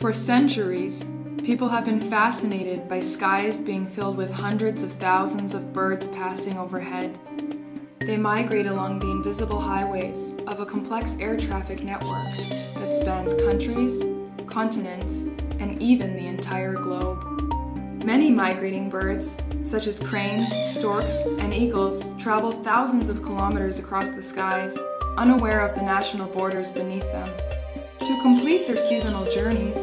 For centuries, people have been fascinated by skies being filled with hundreds of thousands of birds passing overhead. They migrate along the invisible highways of a complex air traffic network that spans countries, continents, and even the entire globe. Many migrating birds, such as cranes, storks, and eagles, travel thousands of kilometers across the skies, unaware of the national borders beneath them. To complete their seasonal journeys,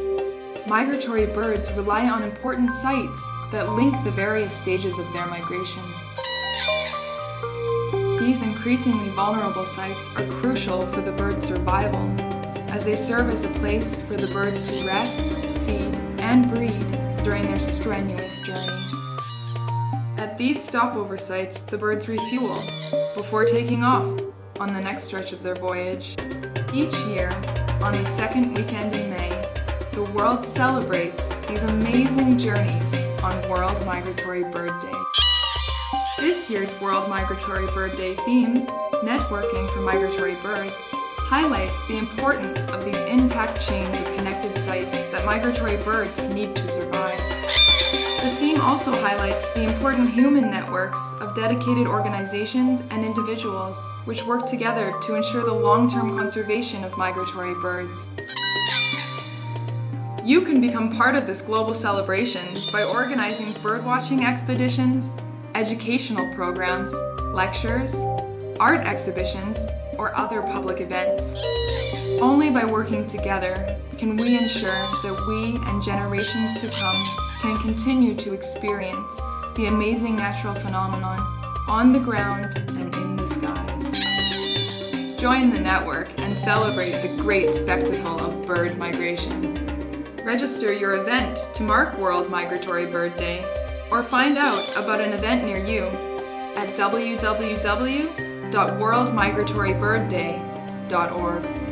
migratory birds rely on important sites that link the various stages of their migration. These increasingly vulnerable sites are crucial for the bird's survival, as they serve as a place for the birds to rest, feed, and breed during their strenuous journeys. At these stopover sites, the birds refuel before taking off on the next stretch of their voyage. Each year, on a second weekend in May, the world celebrates these amazing journeys on World Migratory Bird Day. This year's World Migratory Bird Day theme, Networking for Migratory Birds, highlights the importance of these intact chains of connected sites that migratory birds need to survive. Also highlights the important human networks of dedicated organizations and individuals which work together to ensure the long-term conservation of migratory birds. You can become part of this global celebration by organizing birdwatching expeditions, educational programs, lectures, art exhibitions, or other public events. Only by working together can we ensure that we and generations to come can continue to experience the amazing natural phenomenon on the ground and in the skies. Join the network and celebrate the great spectacle of bird migration. Register your event to mark World Migratory Bird Day or find out about an event near you at www.worldmigratorybirdday.org.